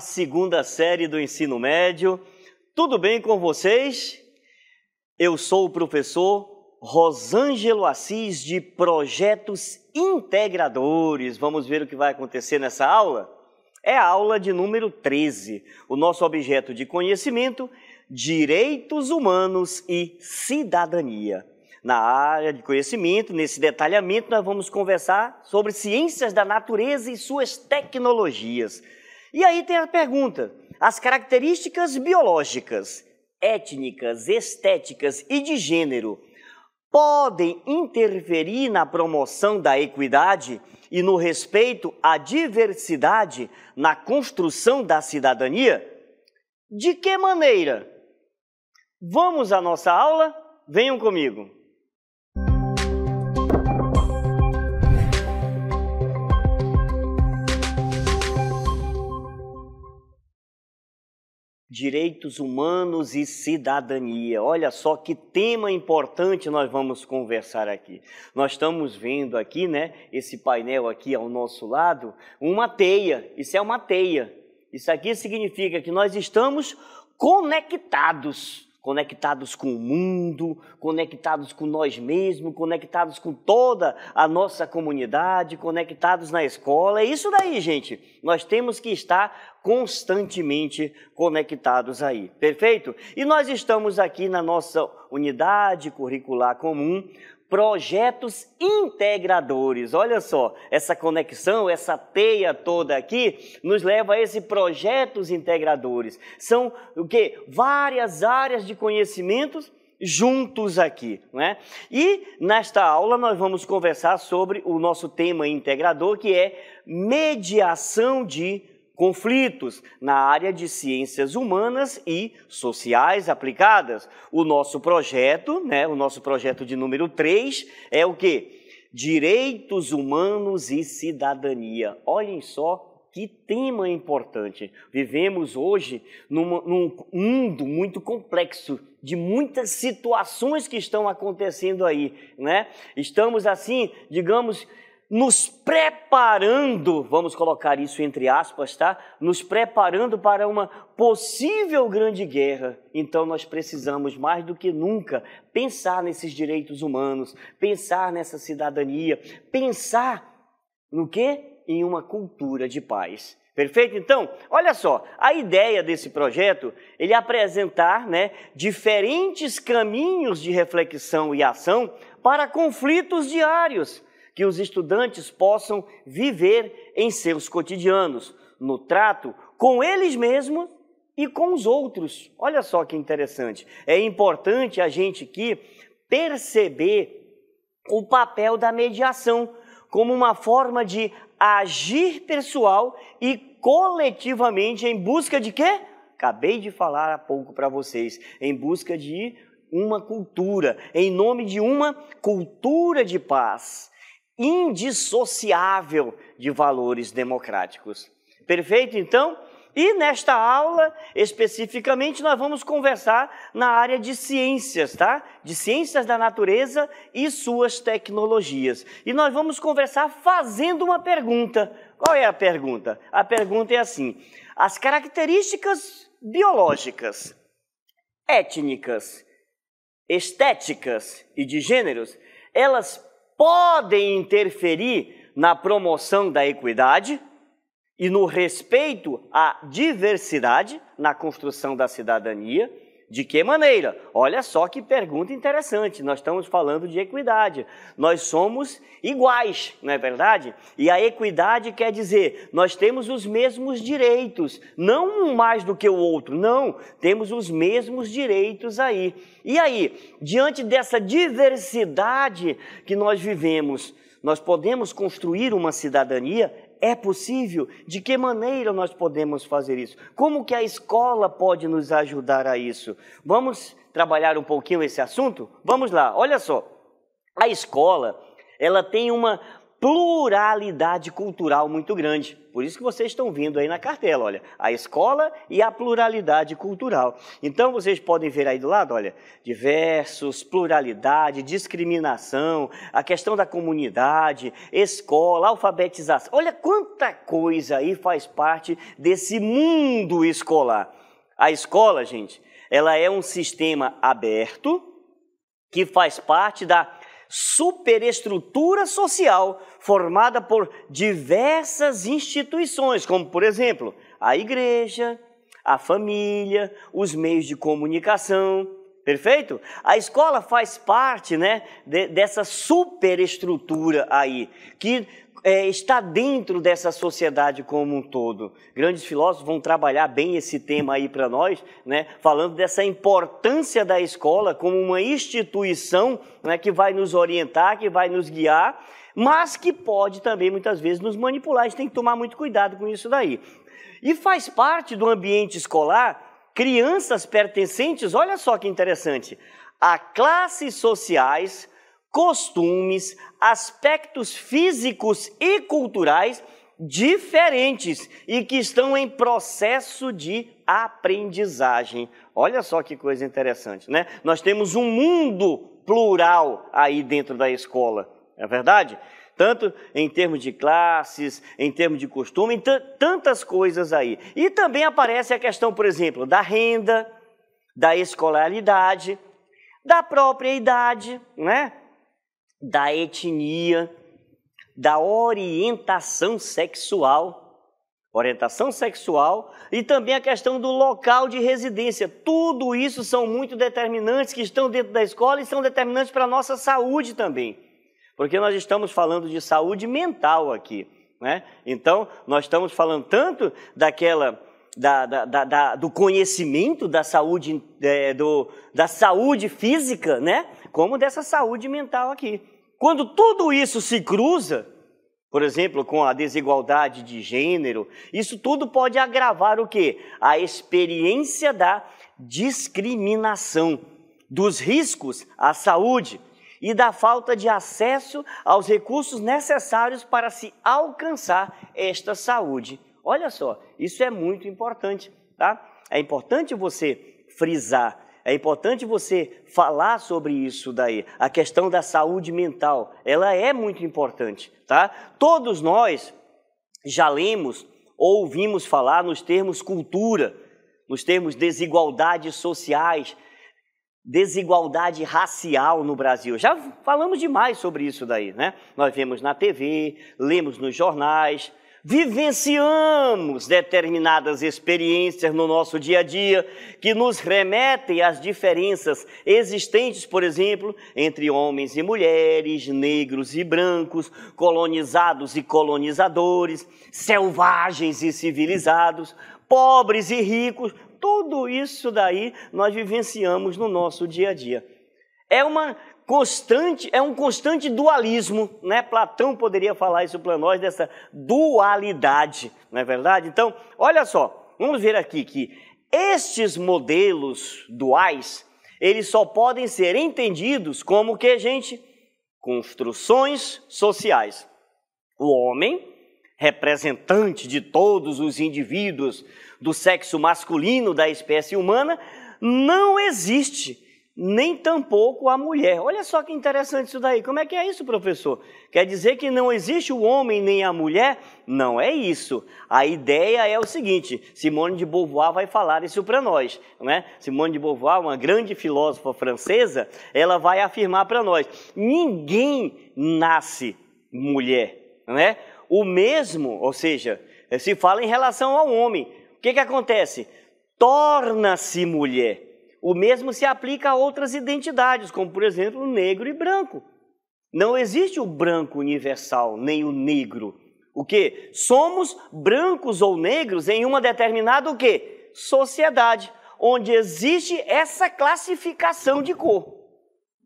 Segunda série do ensino médio. Tudo bem com vocês? Eu sou o professor Rosângelo Assis de Projetos Integradores. Vamos ver o que vai acontecer nessa aula? É a aula de número 13. O nosso objeto de conhecimento: direitos humanos e cidadania. Na área de conhecimento, nesse detalhamento, nós vamos conversar sobre ciências da natureza e suas tecnologias. E aí tem a pergunta: as características biológicas, étnicas, estéticas e de gênero podem interferir na promoção da equidade e no respeito à diversidade na construção da cidadania? De que maneira? Vamos à nossa aula? Venham comigo. Direitos humanos e cidadania. Olha só que tema importante nós vamos conversar aqui. Nós estamos vendo aqui, né, esse painel aqui ao nosso lado, uma teia. Isso é uma teia. Isso aqui significa que nós estamos conectados conectados com o mundo, conectados com nós mesmos, conectados com toda a nossa comunidade, conectados na escola. É isso daí, gente. Nós temos que estar constantemente conectados aí. Perfeito? E nós estamos aqui na nossa unidade curricular comum projetos integradores. Olha só, essa conexão, essa teia toda aqui nos leva a esses projetos integradores. São o que? Várias áreas de conhecimentos juntos aqui, né? E nesta aula nós vamos conversar sobre o nosso tema integrador, que é mediação de conflitos na área de ciências humanas e sociais aplicadas. O nosso projeto, né, o nosso projeto de número 3 é o que? Direitos humanos e cidadania. Olhem só que tema importante. Vivemos hoje num, num mundo muito complexo, de muitas situações que estão acontecendo aí, né? Estamos assim, digamos, nos preparando, vamos colocar isso entre aspas, tá? Nos preparando para uma possível grande guerra. Então nós precisamos mais do que nunca pensar nesses direitos humanos, pensar nessa cidadania, pensar no que? Em uma cultura de paz. Perfeito? Então, olha só, a ideia desse projeto, ele é apresentar, né, diferentes caminhos de reflexão e ação para conflitos diários que os estudantes possam viver em seus cotidianos, no trato com eles mesmos e com os outros. Olha só que interessante. É importante a gente aqui perceber o papel da mediação como uma forma de agir pessoal e coletivamente em busca de quê? Acabei de falar há pouco para vocês, em busca de uma cultura, em nome de uma cultura de paz indissociável de valores democráticos. Perfeito, então? E nesta aula, especificamente, nós vamos conversar na área de ciências, tá? De ciências da natureza e suas tecnologias. E nós vamos conversar fazendo uma pergunta. Qual é a pergunta? A pergunta é assim: as características biológicas, étnicas, estéticas e de gêneros, elas podem interferir na promoção da equidade e no respeito à diversidade na construção da cidadania. De que maneira? Olha só que pergunta interessante. Nós estamos falando de equidade. Nós somos iguais, não é verdade? E a equidade quer dizer, nós temos os mesmos direitos, não um mais do que o outro, não, temos os mesmos direitos aí. E aí, diante dessa diversidade que nós vivemos, nós podemos construir uma cidadania é possível? De que maneira nós podemos fazer isso? Como que a escola pode nos ajudar a isso? Vamos trabalhar um pouquinho esse assunto? Vamos lá, olha só. A escola, ela tem uma pluralidade cultural muito grande. Por isso que vocês estão vendo aí na cartela, olha, a escola e a pluralidade cultural. Então vocês podem ver aí do lado, olha, diversos, pluralidade, discriminação, a questão da comunidade, escola, alfabetização. Olha quanta coisa aí faz parte desse mundo escolar. A escola, gente, ela é um sistema aberto que faz parte da superestrutura social formada por diversas instituições, como, por exemplo, a igreja, a família, os meios de comunicação. Perfeito? A escola faz parte né, de, dessa superestrutura aí, que é, está dentro dessa sociedade como um todo. Grandes filósofos vão trabalhar bem esse tema aí para nós, né, falando dessa importância da escola como uma instituição né, que vai nos orientar, que vai nos guiar, mas que pode também muitas vezes nos manipular. A gente tem que tomar muito cuidado com isso daí. E faz parte do ambiente escolar crianças pertencentes, olha só que interessante, a classes sociais costumes, aspectos físicos e culturais diferentes e que estão em processo de aprendizagem. Olha só que coisa interessante, né? Nós temos um mundo plural aí dentro da escola, é verdade? Tanto em termos de classes, em termos de costume, tantas coisas aí. E também aparece a questão, por exemplo, da renda, da escolaridade, da própria idade, né? da etnia, da orientação sexual, orientação sexual e também a questão do local de residência. Tudo isso são muito determinantes que estão dentro da escola e são determinantes para a nossa saúde também. Porque nós estamos falando de saúde mental aqui. Né? Então, nós estamos falando tanto daquela da, da, da, do conhecimento da saúde, é, do, da saúde física, né? como dessa saúde mental aqui. Quando tudo isso se cruza, por exemplo, com a desigualdade de gênero, isso tudo pode agravar o quê? A experiência da discriminação, dos riscos à saúde e da falta de acesso aos recursos necessários para se alcançar esta saúde. Olha só, isso é muito importante, tá? É importante você frisar é importante você falar sobre isso daí. A questão da saúde mental, ela é muito importante, tá? Todos nós já lemos ou ouvimos falar nos termos cultura, nos termos desigualdades sociais, desigualdade racial no Brasil. Já falamos demais sobre isso daí, né? Nós vemos na TV, lemos nos jornais, vivenciamos determinadas experiências no nosso dia a dia que nos remetem às diferenças existentes, por exemplo, entre homens e mulheres, negros e brancos, colonizados e colonizadores, selvagens e civilizados, pobres e ricos. Tudo isso daí nós vivenciamos no nosso dia a dia. É uma constante, é um constante dualismo, né? Platão poderia falar isso para nós, dessa dualidade, não é verdade? Então, olha só, vamos ver aqui que estes modelos duais, eles só podem ser entendidos como que, gente? Construções sociais. O homem, representante de todos os indivíduos do sexo masculino da espécie humana, não existe nem tampouco a mulher. Olha só que interessante isso daí. Como é que é isso, professor? Quer dizer que não existe o homem nem a mulher? Não é isso. A ideia é o seguinte: Simone de Beauvoir vai falar isso para nós, né? Simone de Beauvoir, uma grande filósofa francesa, ela vai afirmar para nós: ninguém nasce mulher, né? O mesmo, ou seja, se fala em relação ao homem. O que que acontece? Torna-se mulher. O mesmo se aplica a outras identidades, como por exemplo negro e branco. Não existe o branco universal, nem o negro. O que? Somos brancos ou negros em uma determinada o quê? sociedade, onde existe essa classificação de cor.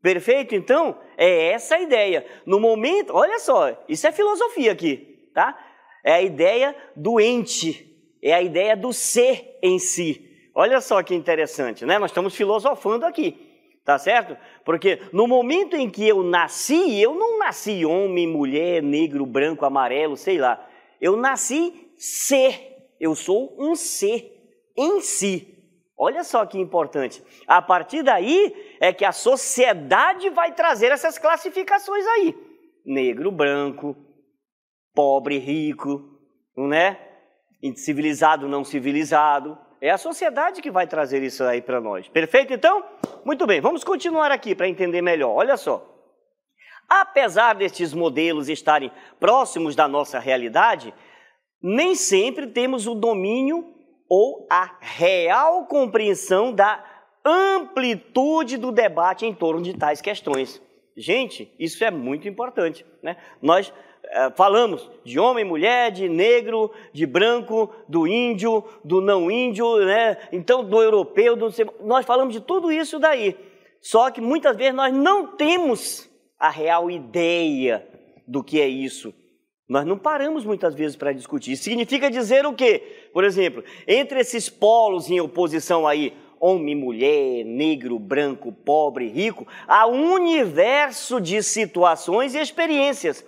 Perfeito? Então, é essa a ideia. No momento, olha só, isso é filosofia aqui, tá? É a ideia do ente, é a ideia do ser em si. Olha só que interessante, né? Nós estamos filosofando aqui. Tá certo? Porque no momento em que eu nasci, eu não nasci homem, mulher, negro, branco, amarelo, sei lá. Eu nasci ser. Eu sou um ser em si. Olha só que importante. A partir daí é que a sociedade vai trazer essas classificações aí: negro, branco, pobre, rico, né? Civilizado, não civilizado. É a sociedade que vai trazer isso aí para nós. Perfeito, então? Muito bem, vamos continuar aqui para entender melhor. Olha só. Apesar destes modelos estarem próximos da nossa realidade, nem sempre temos o domínio ou a real compreensão da amplitude do debate em torno de tais questões. Gente, isso é muito importante. Né? Nós falamos de homem, mulher, de negro, de branco, do índio, do não índio, né? então do europeu, do... nós falamos de tudo isso daí. Só que muitas vezes nós não temos a real ideia do que é isso. Nós não paramos muitas vezes para discutir. Isso significa dizer o quê? Por exemplo, entre esses polos em oposição aí, homem, mulher, negro, branco, pobre, rico, há um universo de situações e experiências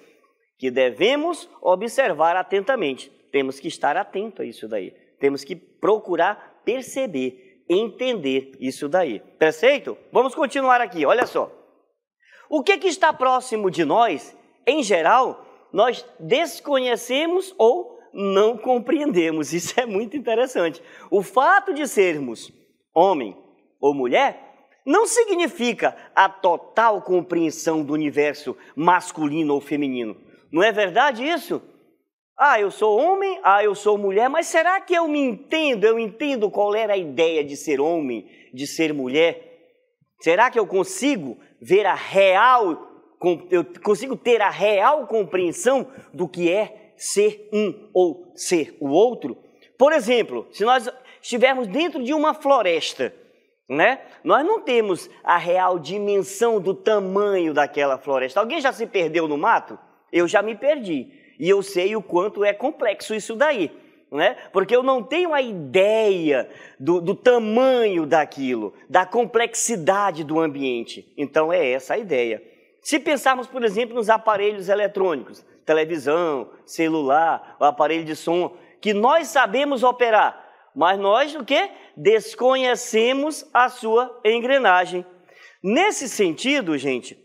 que devemos observar atentamente. Temos que estar atento a isso daí. Temos que procurar perceber, entender isso daí. Perfeito? Vamos continuar aqui, olha só. O que, que está próximo de nós, em geral, nós desconhecemos ou não compreendemos. Isso é muito interessante. O fato de sermos homem ou mulher não significa a total compreensão do universo masculino ou feminino. Não é verdade isso? Ah, eu sou homem, ah, eu sou mulher, mas será que eu me entendo? Eu entendo qual era a ideia de ser homem, de ser mulher? Será que eu consigo ver a real eu consigo ter a real compreensão do que é ser um ou ser o outro. Por exemplo, se nós estivermos dentro de uma floresta, né? Nós não temos a real dimensão do tamanho daquela floresta. Alguém já se perdeu no mato? Eu já me perdi. E eu sei o quanto é complexo isso daí. Né? Porque eu não tenho a ideia do, do, tamanho daquilo, da complexidade do ambiente. Então é essa a ideia. Se pensarmos, por exemplo, nos aparelhos eletrônicos, televisão, celular, o aparelho de som, que nós sabemos operar, mas nós o que? Desconhecemos a sua engrenagem. Nesse sentido, gente,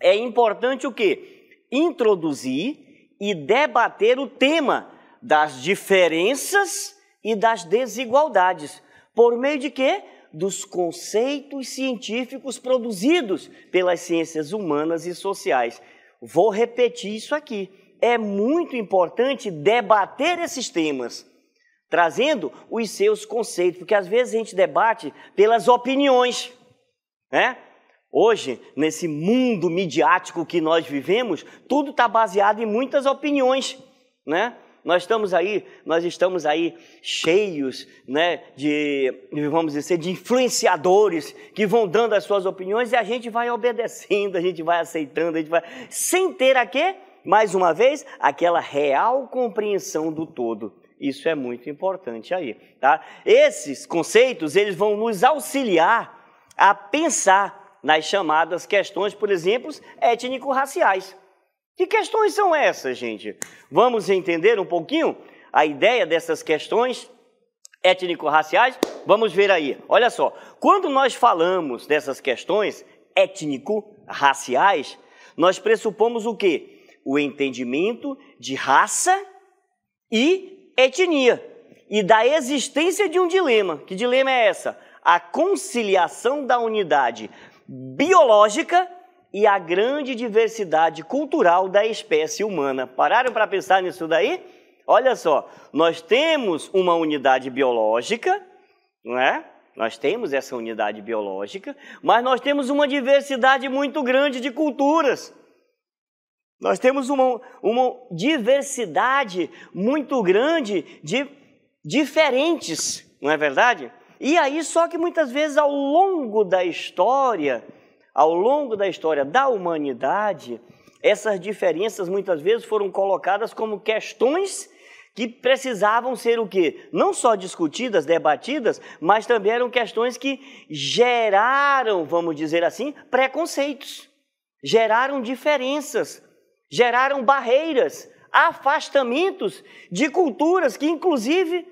é importante o que? Introduzir e debater o tema das diferenças e das desigualdades. Por meio de quê? dos conceitos científicos produzidos pelas ciências humanas e sociais. Vou repetir isso aqui. É muito importante debater esses temas, trazendo os seus conceitos, porque às vezes a gente debate pelas opiniões, né? Hoje, nesse mundo midiático que nós vivemos, tudo está baseado em muitas opiniões, né? Nós estamos aí, nós estamos aí cheios, né, de, vamos dizer, de influenciadores que vão dando as suas opiniões e a gente vai obedecendo, a gente vai aceitando, a gente vai sem ter a quê? Mais uma vez, aquela real compreensão do todo. Isso é muito importante aí, tá? Esses conceitos, eles vão nos auxiliar a pensar nas chamadas questões, por exemplo, étnico-raciais. Que questões são essas, gente? Vamos entender um pouquinho a ideia dessas questões étnico-raciais? Vamos ver aí. Olha só, quando nós falamos dessas questões étnico-raciais, nós pressupomos o quê? O entendimento de raça e etnia e da existência de um dilema. Que dilema é essa? A conciliação da unidade biológica e a grande diversidade cultural da espécie humana. Pararam para pensar nisso daí? Olha só, nós temos uma unidade biológica, não é? Nós temos essa unidade biológica, mas nós temos uma diversidade muito grande de culturas. Nós temos uma, uma diversidade muito grande de diferentes, não é verdade? E aí, só que muitas vezes ao longo da história, ao longo da história da humanidade, essas diferenças muitas vezes foram colocadas como questões que precisavam ser o quê? Não só discutidas, debatidas, mas também eram questões que geraram, vamos dizer assim, preconceitos, geraram diferenças, geraram barreiras, afastamentos de culturas que, inclusive,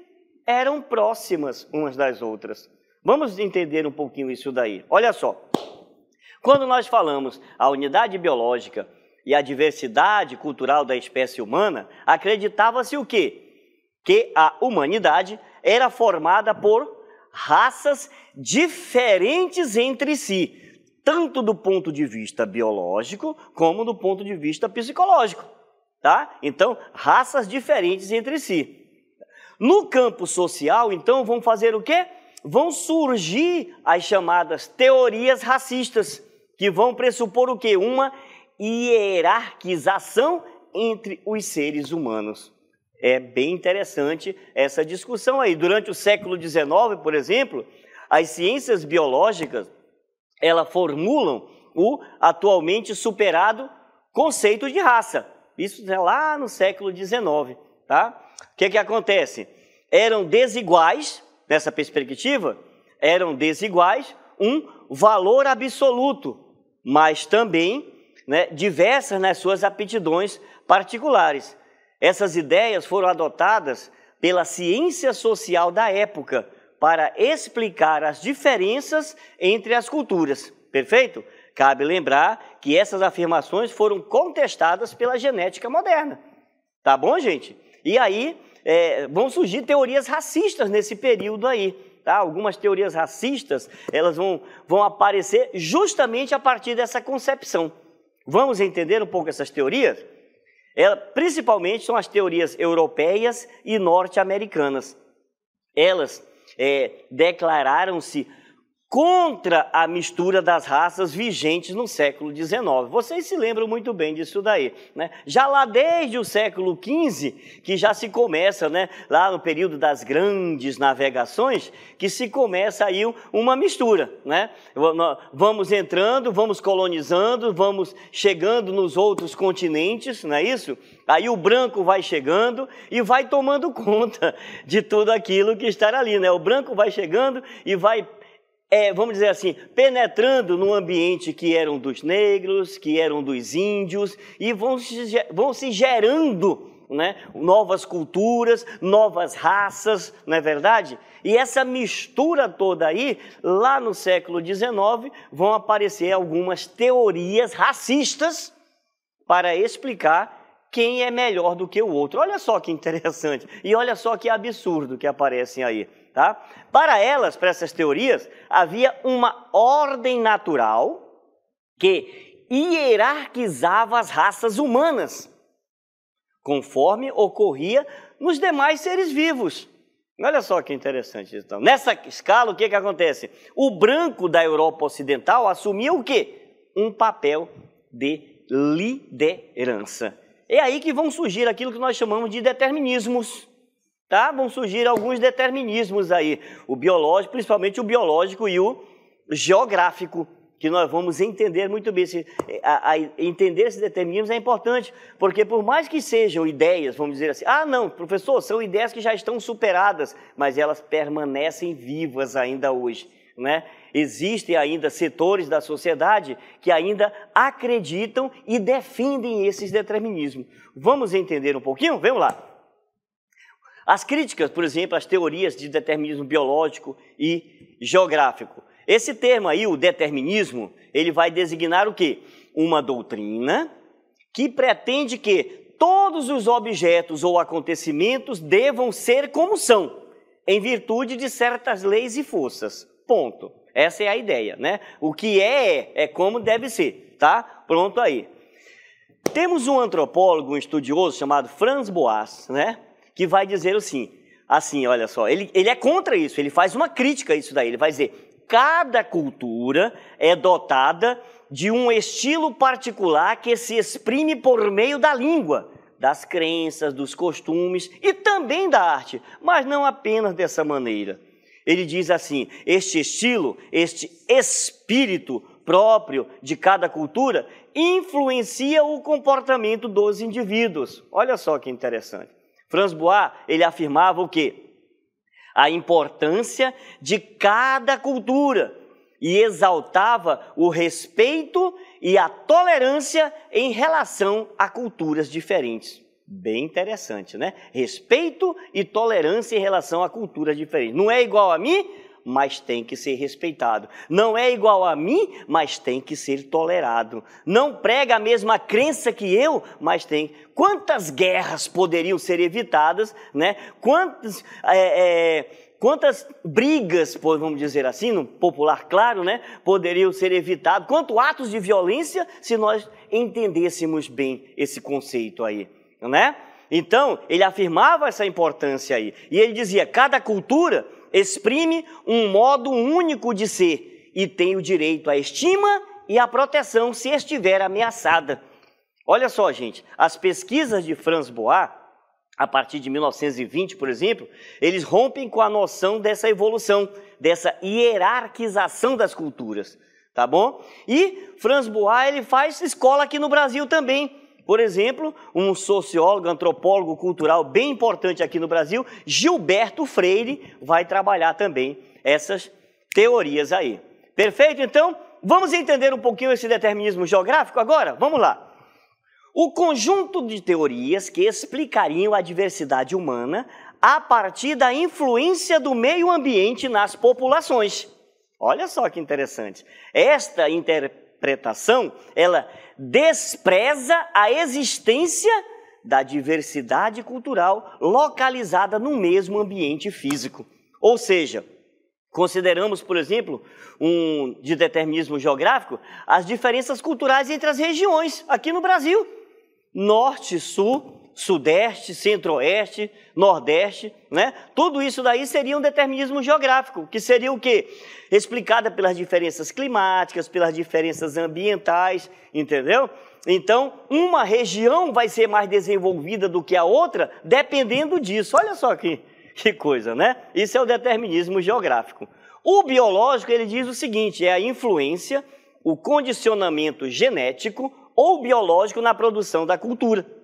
eram próximas umas das outras. Vamos entender um pouquinho isso daí. Olha só. Quando nós falamos a unidade biológica e a diversidade cultural da espécie humana, acreditava-se o quê? Que a humanidade era formada por raças diferentes entre si, tanto do ponto de vista biológico como do ponto de vista psicológico, tá? Então, raças diferentes entre si. No campo social, então, vão fazer o quê? Vão surgir as chamadas teorias racistas, que vão pressupor o quê? Uma hierarquização entre os seres humanos. É bem interessante essa discussão aí. Durante o século XIX, por exemplo, as ciências biológicas elas formulam o atualmente superado conceito de raça. Isso é lá no século XIX, tá? O que, que acontece? Eram desiguais, nessa perspectiva, eram desiguais um valor absoluto, mas também né, diversas nas suas aptidões particulares. Essas ideias foram adotadas pela ciência social da época para explicar as diferenças entre as culturas. Perfeito? Cabe lembrar que essas afirmações foram contestadas pela genética moderna. Tá bom, gente? E aí é, vão surgir teorias racistas nesse período aí. Tá? Algumas teorias racistas elas vão, vão aparecer justamente a partir dessa concepção. Vamos entender um pouco essas teorias? Ela, principalmente são as teorias europeias e norte-americanas. Elas é, declararam-se contra a mistura das raças vigentes no século XIX. Vocês se lembram muito bem disso daí. Né? Já lá desde o século XV, que já se começa, né, lá no período das grandes navegações, que se começa aí uma mistura. Né? Vamos entrando, vamos colonizando, vamos chegando nos outros continentes, não é isso? Aí o branco vai chegando e vai tomando conta de tudo aquilo que está ali. Né? O branco vai chegando e vai é, vamos dizer assim, penetrando num ambiente que eram dos negros, que eram dos índios, e vão se, vão se gerando né, novas culturas, novas raças, não é verdade? E essa mistura toda aí, lá no século XIX, vão aparecer algumas teorias racistas para explicar quem é melhor do que o outro. Olha só que interessante, e olha só que absurdo que aparecem aí. Tá? Para elas, para essas teorias, havia uma ordem natural que hierarquizava as raças humanas, conforme ocorria nos demais seres vivos. Olha só que interessante então. Nessa escala, o que, que acontece? O branco da Europa Ocidental assumia o quê? Um papel de liderança. É aí que vão surgir aquilo que nós chamamos de determinismos tá? Vão surgir alguns determinismos aí, o biológico, principalmente o biológico e o geográfico, que nós vamos entender muito bem. Se, a, a, entender esses determinismos é importante, porque por mais que sejam ideias, vamos dizer assim, ah, não, professor, são ideias que já estão superadas, mas elas permanecem vivas ainda hoje. Né? Existem ainda setores da sociedade que ainda acreditam e defendem esses determinismos. Vamos entender um pouquinho? Vamos lá. As críticas, por exemplo, às teorias de determinismo biológico e geográfico. Esse termo aí, o determinismo, ele vai designar o quê? Uma doutrina que pretende que todos os objetos ou acontecimentos devam ser como são, em virtude de certas leis e forças. Ponto. Essa é a ideia, né? O que é, é como deve ser, tá? Pronto aí. Temos um antropólogo, um estudioso chamado Franz Boas, né? Que vai dizer assim, assim, olha só, ele, ele é contra isso, ele faz uma crítica a isso daí, ele vai dizer, cada cultura é dotada de um estilo particular que se exprime por meio da língua, das crenças, dos costumes e também da arte, mas não apenas dessa maneira. Ele diz assim: este estilo, este espírito próprio de cada cultura influencia o comportamento dos indivíduos. Olha só que interessante. Franz ele afirmava o quê? A importância de cada cultura e exaltava o respeito e a tolerância em relação a culturas diferentes. Bem interessante, né? Respeito e tolerância em relação a culturas diferentes. Não é igual a mim, mas tem que ser respeitado. Não é igual a mim, mas tem que ser tolerado. Não prega a mesma crença que eu, mas tem. Quantas guerras poderiam ser evitadas, né? Quantas, é, é, quantas brigas, vamos dizer assim, no popular claro, né? Poderiam ser evitadas. Quantos atos de violência se nós entendêssemos bem esse conceito aí, né? Então, ele afirmava essa importância aí. E ele dizia: cada cultura exprime um modo único de ser e tem o direito à estima e à proteção se estiver ameaçada. Olha só, gente, as pesquisas de Franz Boas, a partir de 1920, por exemplo, eles rompem com a noção dessa evolução, dessa hierarquização das culturas, tá bom? E Franz Boas, ele faz escola aqui no Brasil também, por exemplo, um sociólogo, antropólogo cultural bem importante aqui no Brasil, Gilberto Freire, vai trabalhar também essas teorias aí. Perfeito? Então, vamos entender um pouquinho esse determinismo geográfico agora? Vamos lá. O conjunto de teorias que explicariam a diversidade humana a partir da influência do meio ambiente nas populações. Olha só que interessante. Esta interpretação, ela despreza a existência da diversidade cultural localizada no mesmo ambiente físico. Ou seja, consideramos, por exemplo, um de determinismo geográfico, as diferenças culturais entre as regiões aqui no Brasil, norte, sul, sudeste, centro-oeste, nordeste, né? Tudo isso daí seria um determinismo geográfico, que seria o quê? Explicada pelas diferenças climáticas, pelas diferenças ambientais, entendeu? Então, uma região vai ser mais desenvolvida do que a outra, dependendo disso. Olha só que, que coisa, né? Isso é o determinismo geográfico. O biológico, ele diz o seguinte, é a influência, o condicionamento genético ou biológico na produção da cultura.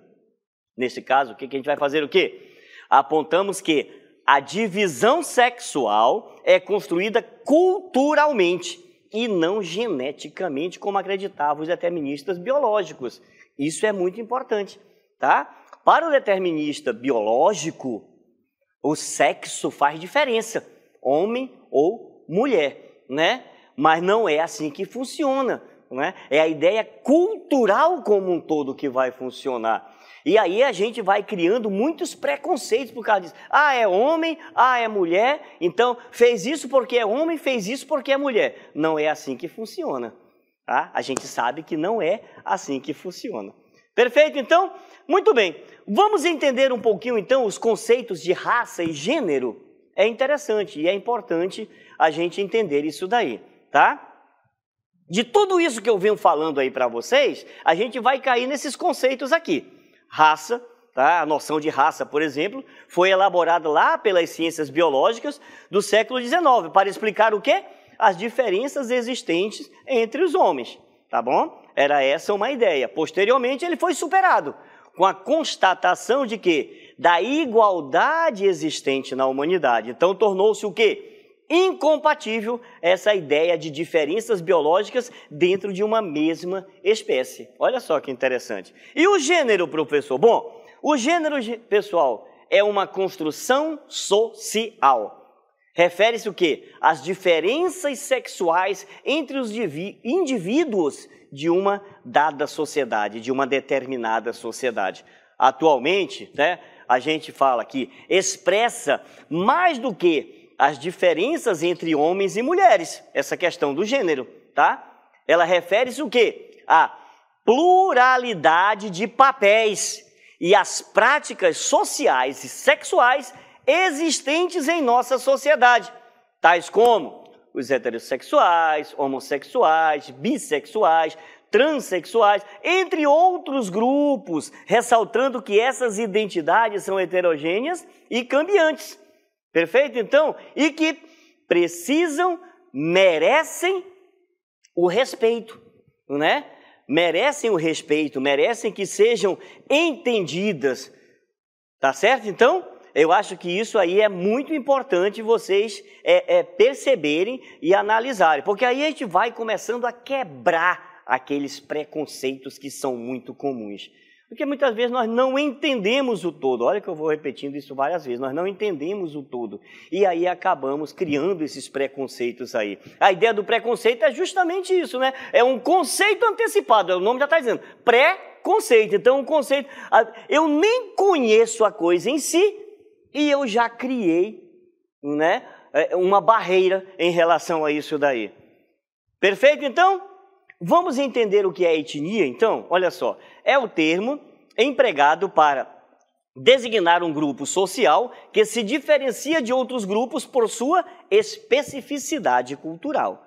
Nesse caso, o que, que a gente vai fazer o quê? Apontamos que a divisão sexual é construída culturalmente e não geneticamente, como acreditavam os deterministas biológicos. Isso é muito importante, tá? Para o determinista biológico, o sexo faz diferença, homem ou mulher, né? Mas não é assim que funciona, né? É a ideia cultural como um todo que vai funcionar. E aí a gente vai criando muitos preconceitos por causa disso. Ah, é homem, ah, é mulher, então fez isso porque é homem, fez isso porque é mulher. Não é assim que funciona. Tá? A gente sabe que não é assim que funciona. Perfeito, então? Muito bem. Vamos entender um pouquinho, então, os conceitos de raça e gênero. É interessante e é importante a gente entender isso daí, tá? De tudo isso que eu venho falando aí para vocês, a gente vai cair nesses conceitos aqui raça, tá? a noção de raça, por exemplo, foi elaborada lá pelas ciências biológicas do século XIX, para explicar o quê? As diferenças existentes entre os homens, tá bom? Era essa uma ideia. Posteriormente, ele foi superado com a constatação de que da igualdade existente na humanidade. Então, tornou-se o quê? Incompatível essa ideia de diferenças biológicas dentro de uma mesma espécie. Olha só que interessante. E o gênero, professor? Bom, o gênero, pessoal, é uma construção social. Refere-se o quê? As diferenças sexuais entre os indivíduos de uma dada sociedade, de uma determinada sociedade. Atualmente, né, a gente fala que expressa mais do que as diferenças entre homens e mulheres, essa questão do gênero, tá? Ela refere-se o quê? A pluralidade de papéis e as práticas sociais e sexuais existentes em nossa sociedade, tais como os heterossexuais, homossexuais, bissexuais, transexuais, entre outros grupos, ressaltando que essas identidades são heterogêneas e cambiantes. Perfeito? Então, e que precisam, merecem o respeito, né? Merecem o respeito, merecem que sejam entendidas Tá certo? Então, eu acho que isso aí é muito importante vocês é, é, perceberem e analisarem, porque aí a gente vai começando a quebrar aqueles preconceitos que são muito comuns. Porque muitas vezes nós não entendemos o todo. Olha que eu vou repetindo isso várias vezes. Nós não entendemos o todo. E aí acabamos criando esses preconceitos aí. A ideia do preconceito é justamente isso, né? É um conceito antecipado. O nome já está dizendo. Pré-conceito. Então, um conceito. Eu nem conheço a coisa em si e eu já criei, né? É, uma barreira em relação a isso daí. Perfeito, então? Vamos entender o que é etnia, então? Olha só, é o termo empregado para designar um grupo social que se diferencia de outros grupos por sua especificidade cultural.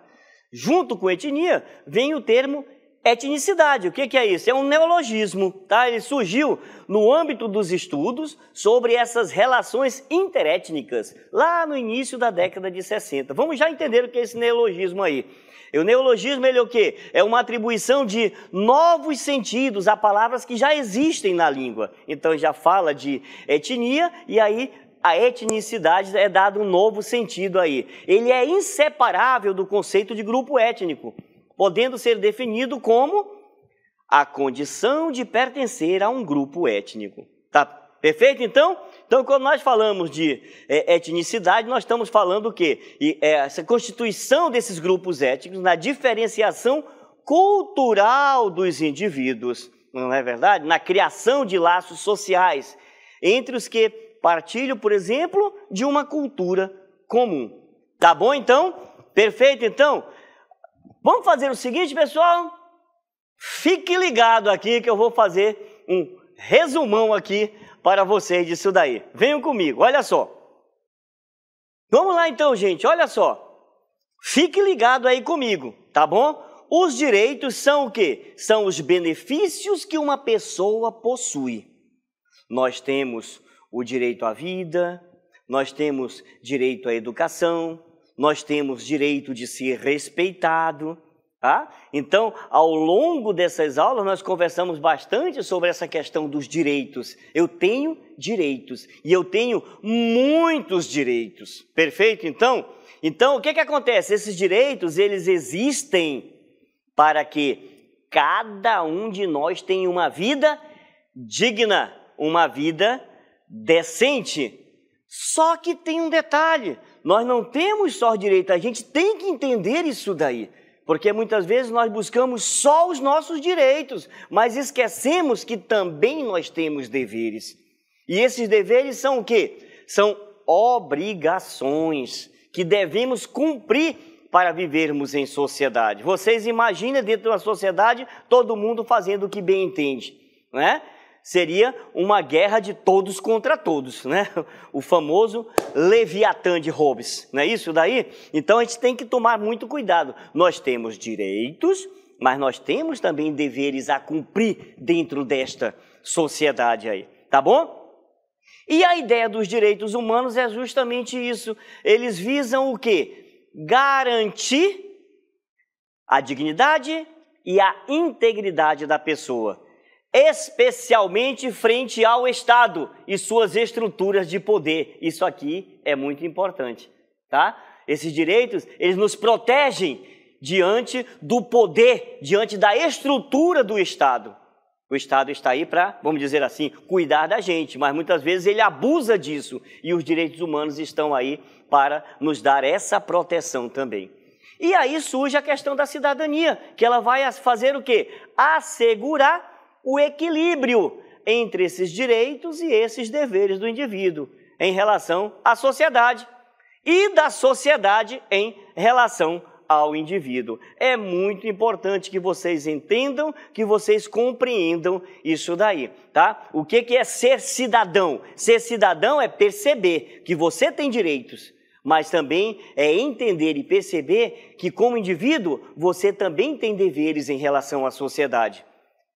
Junto com etnia vem o termo etnicidade. O que, é isso? É um neologismo, tá? Ele surgiu no âmbito dos estudos sobre essas relações interétnicas, lá no início da década de 60. Vamos já entender o que é esse neologismo aí. E o neologismo ele é o quê? É uma atribuição de novos sentidos a palavras que já existem na língua. Então já fala de etnia e aí a etnicidade é dado um novo sentido aí. Ele é inseparável do conceito de grupo étnico, podendo ser definido como a condição de pertencer a um grupo étnico. Tá perfeito então? Então, quando nós falamos de é, etnicidade, nós estamos falando o quê? E, é, essa constituição desses grupos étnicos na diferenciação cultural dos indivíduos, não é verdade? Na criação de laços sociais entre os que partilham, por exemplo, de uma cultura comum. Tá bom então? Perfeito então? Vamos fazer o seguinte, pessoal? Fique ligado aqui que eu vou fazer um resumão aqui para vocês disso daí. Venham comigo, olha só. Vamos lá então, gente, olha só. Fique ligado aí comigo, tá bom? Os direitos são o quê? São os benefícios que uma pessoa possui. Nós temos o direito à vida, nós temos direito à educação, nós temos direito de ser respeitado, Tá? Então, ao longo dessas aulas, nós conversamos bastante sobre essa questão dos direitos. Eu tenho direitos e eu tenho muitos direitos. Perfeito? Então, então o que, que acontece? Esses direitos, eles existem para que cada um de nós tenha uma vida digna, uma vida decente. Só que tem um detalhe: nós não temos só direito, a gente tem que entender isso daí. Porque muitas vezes nós buscamos só os nossos direitos, mas esquecemos que também nós temos deveres. E esses deveres são o quê? São obrigações que devemos cumprir para vivermos em sociedade. Vocês imaginem dentro de uma sociedade todo mundo fazendo o que bem entende, não é? Seria uma guerra de todos contra todos, né? O famoso Leviatã de Hobbes, não é isso daí? Então a gente tem que tomar muito cuidado. Nós temos direitos, mas nós temos também deveres a cumprir dentro desta sociedade aí, tá bom? E a ideia dos direitos humanos é justamente isso. Eles visam o quê? Garantir a dignidade e a integridade da pessoa especialmente frente ao Estado e suas estruturas de poder. Isso aqui é muito importante, tá? Esses direitos, eles nos protegem diante do poder, diante da estrutura do Estado. O Estado está aí para, vamos dizer assim, cuidar da gente, mas muitas vezes ele abusa disso e os direitos humanos estão aí para nos dar essa proteção também. E aí surge a questão da cidadania, que ela vai fazer o quê? Assegurar o equilíbrio entre esses direitos e esses deveres do indivíduo em relação à sociedade e da sociedade em relação ao indivíduo. É muito importante que vocês entendam, que vocês compreendam isso daí, tá? O que, que é ser cidadão? Ser cidadão é perceber que você tem direitos, mas também é entender e perceber que, como indivíduo, você também tem deveres em relação à sociedade.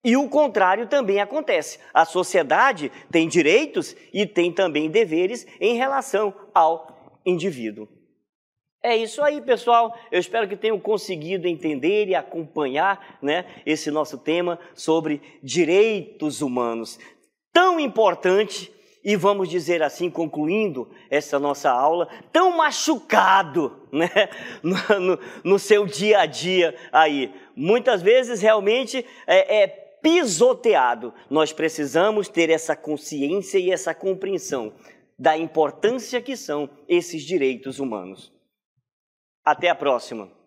E o contrário também acontece. A sociedade tem direitos e tem também deveres em relação ao indivíduo. É isso aí, pessoal. Eu espero que tenham conseguido entender e acompanhar né, esse nosso tema sobre direitos humanos. Tão importante e vamos dizer assim, concluindo essa nossa aula, tão machucado né, no, no, no seu dia a dia aí. Muitas vezes realmente é, é pisoteado. Nós precisamos ter essa consciência e essa compreensão da importância que são esses direitos humanos. Até a próxima.